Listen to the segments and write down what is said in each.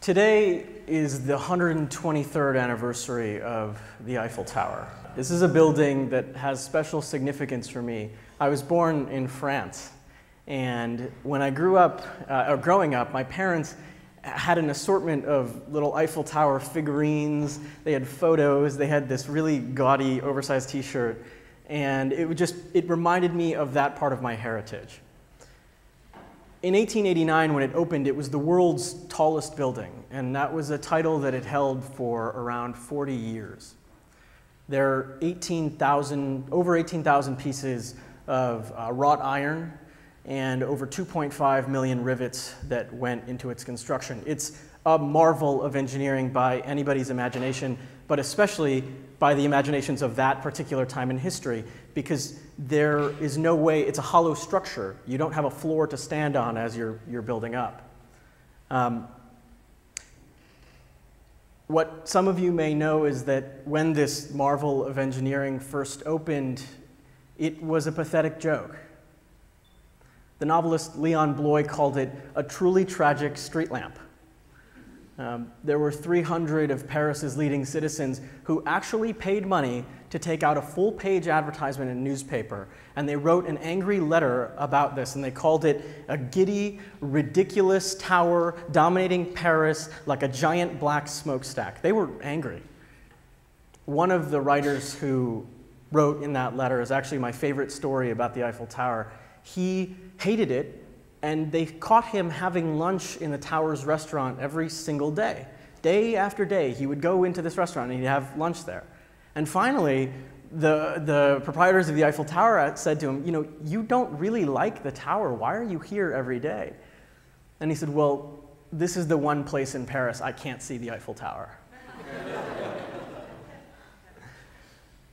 Today is the 123rd anniversary of the Eiffel Tower. This is a building that has special significance for me. I was born in France, and when I grew up, uh, or growing up, my parents had an assortment of little Eiffel Tower figurines. They had photos. They had this really gaudy, oversized T-shirt, and it just it reminded me of that part of my heritage. In 1889, when it opened, it was the world's tallest building, and that was a title that it held for around 40 years. There are 18,000, over 18,000 pieces of uh, wrought iron and over 2.5 million rivets that went into its construction. It's a marvel of engineering by anybody's imagination, but especially by the imaginations of that particular time in history, because there is no way, it's a hollow structure. You don't have a floor to stand on as you're, you're building up. Um, what some of you may know is that when this marvel of engineering first opened, it was a pathetic joke. The novelist Leon Bloy called it a truly tragic street lamp. Um, there were 300 of Paris's leading citizens who actually paid money to take out a full page advertisement in a newspaper, and they wrote an angry letter about this, and they called it a giddy, ridiculous tower dominating Paris like a giant black smokestack. They were angry. One of the writers who wrote in that letter is actually my favorite story about the Eiffel Tower. He hated it and they caught him having lunch in the tower's restaurant every single day. Day after day, he would go into this restaurant and he'd have lunch there. And finally, the, the proprietors of the Eiffel Tower said to him, You know, you don't really like the tower. Why are you here every day? And he said, Well, this is the one place in Paris I can't see the Eiffel Tower.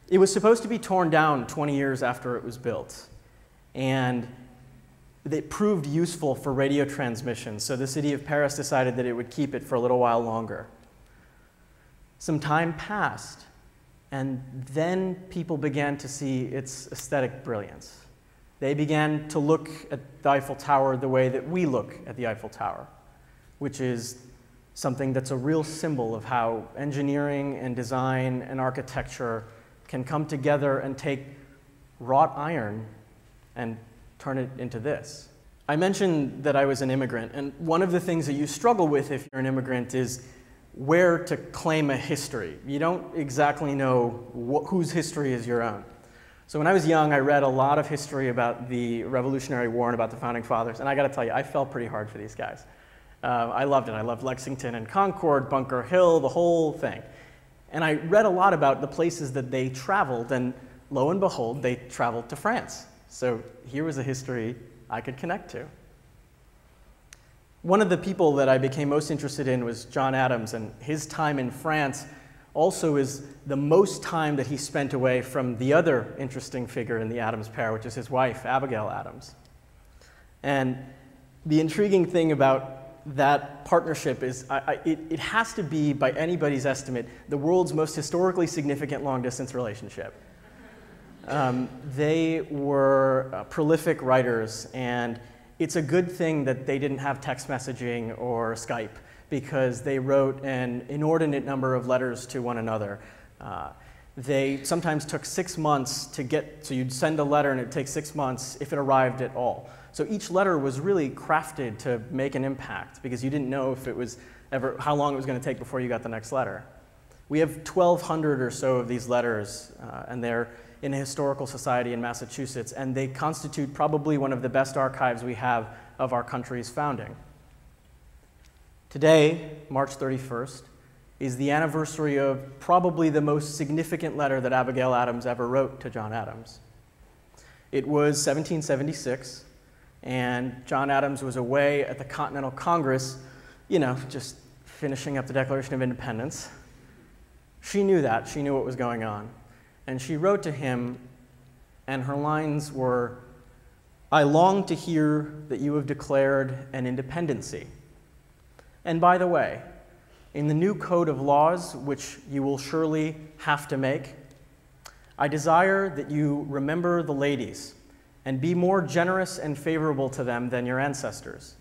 it was supposed to be torn down 20 years after it was built. And it proved useful for radio transmission, so the city of Paris decided that it would keep it for a little while longer. Some time passed, and then people began to see its aesthetic brilliance. They began to look at the Eiffel Tower the way that we look at the Eiffel Tower, which is something that's a real symbol of how engineering and design and architecture can come together and take wrought iron and turn it into this. I mentioned that I was an immigrant, and one of the things that you struggle with if you're an immigrant is where to claim a history. You don't exactly know wh whose history is your own. So when I was young, I read a lot of history about the Revolutionary War and about the Founding Fathers, and I gotta tell you, I fell pretty hard for these guys. Uh, I loved it. I loved Lexington and Concord, Bunker Hill, the whole thing. And I read a lot about the places that they traveled, and lo and behold, they traveled to France. So here was a history I could connect to. One of the people that I became most interested in was John Adams, and his time in France also is the most time that he spent away from the other interesting figure in the Adams pair, which is his wife, Abigail Adams. And the intriguing thing about that partnership is I, I, it, it has to be, by anybody's estimate, the world's most historically significant long distance relationship. Um, they were uh, prolific writers, and it's a good thing that they didn't have text messaging or Skype because they wrote an inordinate number of letters to one another. Uh, they sometimes took six months to get, so you'd send a letter and it'd take six months if it arrived at all. So each letter was really crafted to make an impact because you didn't know if it was ever, how long it was going to take before you got the next letter. We have 1,200 or so of these letters, uh, and they're in a historical society in Massachusetts, and they constitute probably one of the best archives we have of our country's founding. Today, March 31st, is the anniversary of probably the most significant letter that Abigail Adams ever wrote to John Adams. It was 1776, and John Adams was away at the Continental Congress, you know, just finishing up the Declaration of Independence. She knew that, she knew what was going on. And she wrote to him, and her lines were I long to hear that you have declared an independency. And by the way, in the new code of laws, which you will surely have to make, I desire that you remember the ladies and be more generous and favorable to them than your ancestors.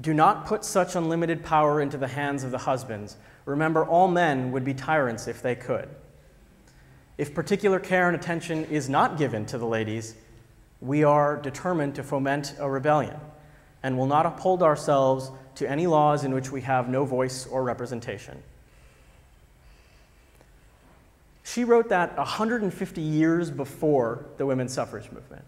Do not put such unlimited power into the hands of the husbands. Remember, all men would be tyrants if they could. If particular care and attention is not given to the ladies, we are determined to foment a rebellion and will not uphold ourselves to any laws in which we have no voice or representation. She wrote that 150 years before the women's suffrage movement.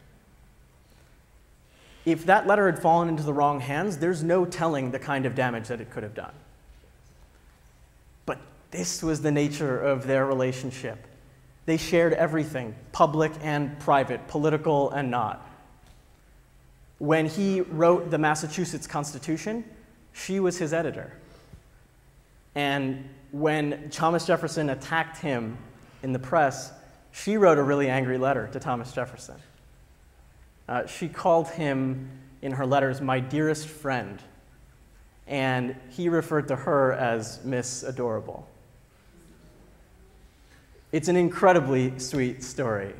If that letter had fallen into the wrong hands, there's no telling the kind of damage that it could have done. But this was the nature of their relationship. They shared everything, public and private, political and not. When he wrote the Massachusetts Constitution, she was his editor. And when Thomas Jefferson attacked him in the press, she wrote a really angry letter to Thomas Jefferson. Uh, she called him in her letters, my dearest friend, and he referred to her as Miss Adorable. It's an incredibly sweet story,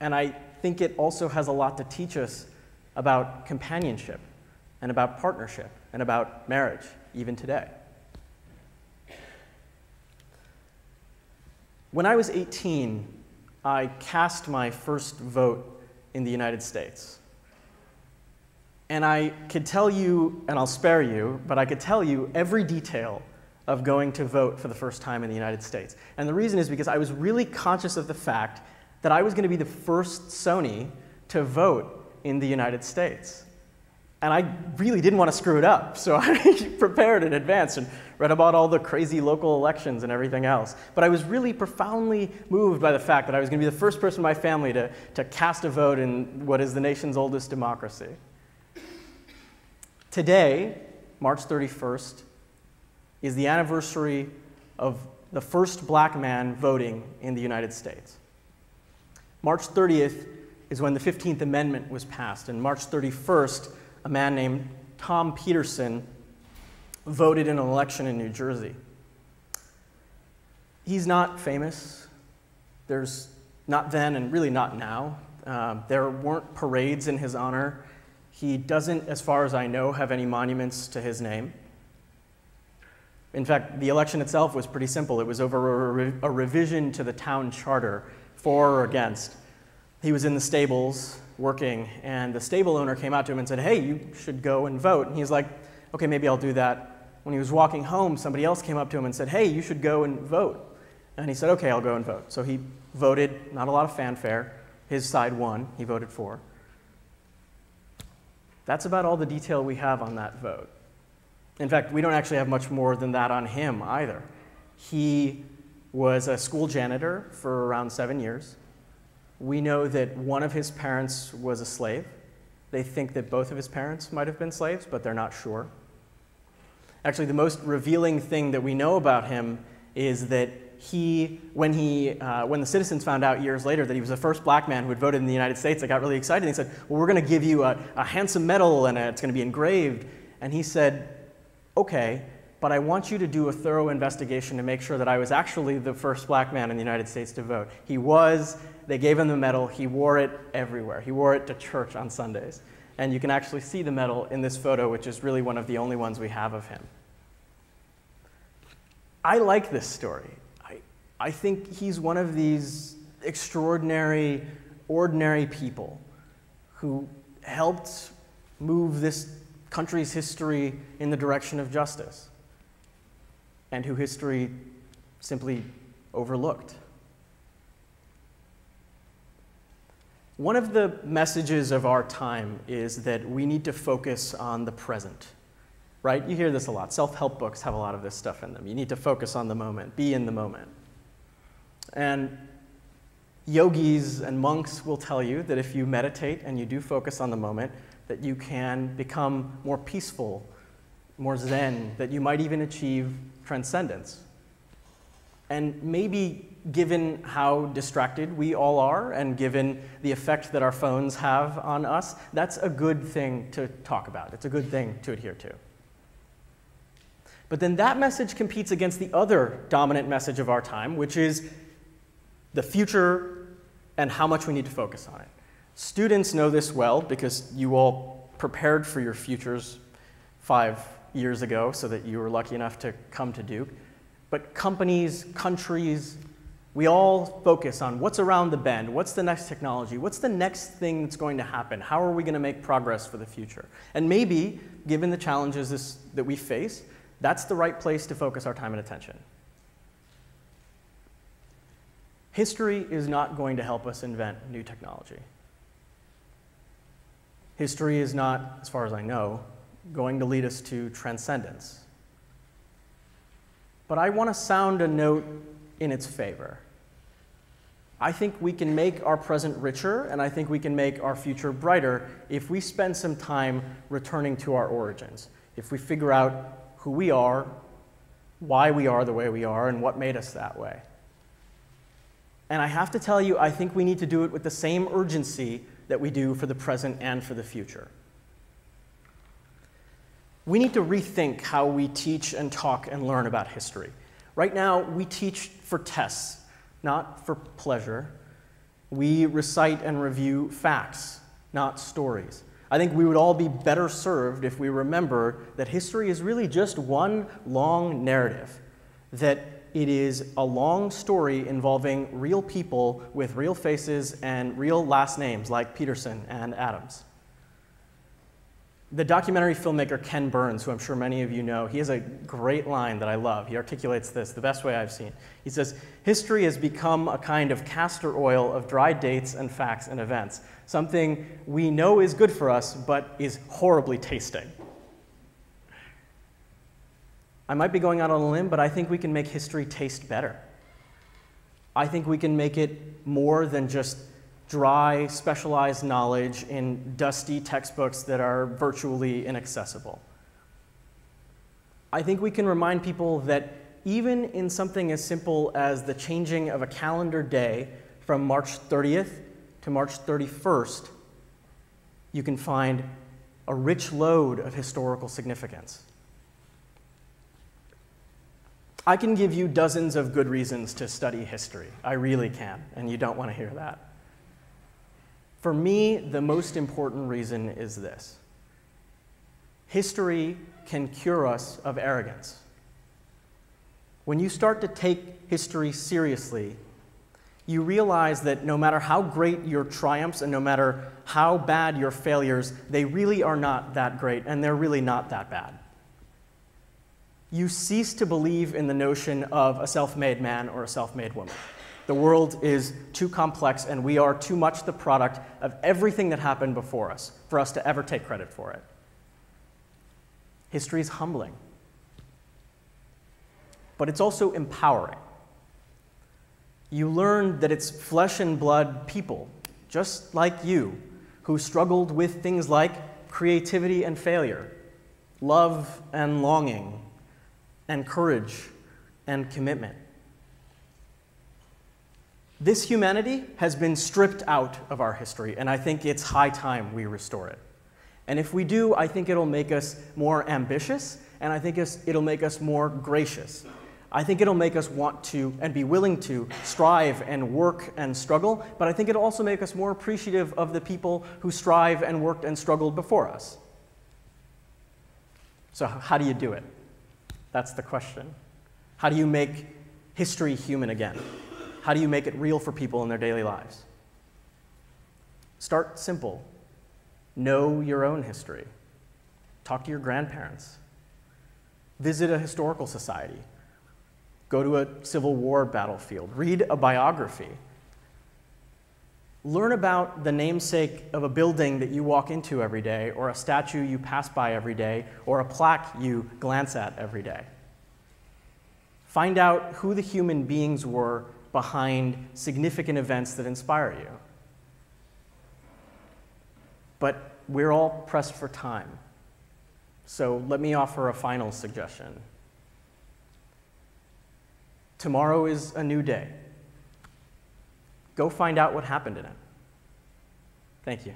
and I think it also has a lot to teach us about companionship and about partnership and about marriage, even today. When I was 18, I cast my first vote in the United States. And I could tell you, and I'll spare you, but I could tell you every detail of going to vote for the first time in the United States. And the reason is because I was really conscious of the fact that I was going to be the first Soni to vote in the United States. And I really didn't want to screw it up, so I prepared in advance and read about all the crazy local elections and everything else. But I was really profoundly moved by the fact that I was going to be the first person in my family to, to cast a vote in what is the nation's oldest democracy. Today, March 31st, is the anniversary of the first black man voting in the United States. March 30th is when the 15th Amendment was passed, and March 31st a man named Tom Peterson voted in an election in New Jersey. He's not famous. There's not then and really not now. Uh, there weren't parades in his honor. He doesn't, as far as I know, have any monuments to his name. In fact, the election itself was pretty simple. It was over a, re- a revision to the town charter, for or against. He was in the stables working, and the stable owner came out to him and said, Hey, you should go and vote. And he's like, Okay, maybe I'll do that. When he was walking home, somebody else came up to him and said, Hey, you should go and vote. And he said, Okay, I'll go and vote. So he voted, not a lot of fanfare. His side won, he voted for. That's about all the detail we have on that vote. In fact, we don't actually have much more than that on him either. He was a school janitor for around seven years. We know that one of his parents was a slave. They think that both of his parents might have been slaves, but they're not sure. Actually, the most revealing thing that we know about him is that he, when, he, uh, when the citizens found out years later that he was the first black man who had voted in the United States, they got really excited. They said, Well, we're going to give you a, a handsome medal and it's going to be engraved. And he said, Okay, but I want you to do a thorough investigation to make sure that I was actually the first black man in the United States to vote. He was, they gave him the medal, he wore it everywhere. He wore it to church on Sundays. And you can actually see the medal in this photo, which is really one of the only ones we have of him. I like this story. I, I think he's one of these extraordinary, ordinary people who helped move this country's history in the direction of justice and who history simply overlooked. One of the messages of our time is that we need to focus on the present, right? You hear this a lot. Self help books have a lot of this stuff in them. You need to focus on the moment, be in the moment. And yogis and monks will tell you that if you meditate and you do focus on the moment, that you can become more peaceful, more zen, that you might even achieve transcendence. And maybe given how distracted we all are and given the effect that our phones have on us, that's a good thing to talk about. It's a good thing to adhere to. But then that message competes against the other dominant message of our time, which is the future and how much we need to focus on it. Students know this well because you all prepared for your futures five years ago so that you were lucky enough to come to Duke. But companies, countries, we all focus on what's around the bend, what's the next technology, what's the next thing that's going to happen, how are we going to make progress for the future. And maybe, given the challenges this, that we face, that's the right place to focus our time and attention. History is not going to help us invent new technology. History is not, as far as I know, going to lead us to transcendence. But I want to sound a note in its favor. I think we can make our present richer, and I think we can make our future brighter if we spend some time returning to our origins. If we figure out who we are, why we are the way we are, and what made us that way. And I have to tell you, I think we need to do it with the same urgency that we do for the present and for the future. We need to rethink how we teach and talk and learn about history. Right now, we teach for tests, not for pleasure. We recite and review facts, not stories. I think we would all be better served if we remember that history is really just one long narrative, that it is a long story involving real people with real faces and real last names like Peterson and Adams. The documentary filmmaker Ken Burns, who I'm sure many of you know, he has a great line that I love. He articulates this the best way I've seen. He says, History has become a kind of castor oil of dry dates and facts and events, something we know is good for us, but is horribly tasting. I might be going out on a limb, but I think we can make history taste better. I think we can make it more than just dry, specialized knowledge in dusty textbooks that are virtually inaccessible. I think we can remind people that even in something as simple as the changing of a calendar day from March 30th to March 31st, you can find a rich load of historical significance. I can give you dozens of good reasons to study history. I really can, and you don't want to hear that. For me, the most important reason is this history can cure us of arrogance. When you start to take history seriously, you realize that no matter how great your triumphs and no matter how bad your failures, they really are not that great and they're really not that bad. You cease to believe in the notion of a self made man or a self made woman. The world is too complex, and we are too much the product of everything that happened before us for us to ever take credit for it. History is humbling, but it's also empowering. You learn that it's flesh and blood people, just like you, who struggled with things like creativity and failure, love and longing, and courage and commitment. This humanity has been stripped out of our history, and I think it's high time we restore it. And if we do, I think it'll make us more ambitious, and I think it'll make us more gracious. I think it'll make us want to and be willing to strive and work and struggle, but I think it'll also make us more appreciative of the people who strive and worked and struggled before us. So, how do you do it? That's the question. How do you make history human again? How do you make it real for people in their daily lives? Start simple. Know your own history. Talk to your grandparents. Visit a historical society. Go to a Civil War battlefield. Read a biography. Learn about the namesake of a building that you walk into every day, or a statue you pass by every day, or a plaque you glance at every day. Find out who the human beings were behind significant events that inspire you. But we're all pressed for time. So let me offer a final suggestion. Tomorrow is a new day. Go find out what happened in it. Thank you.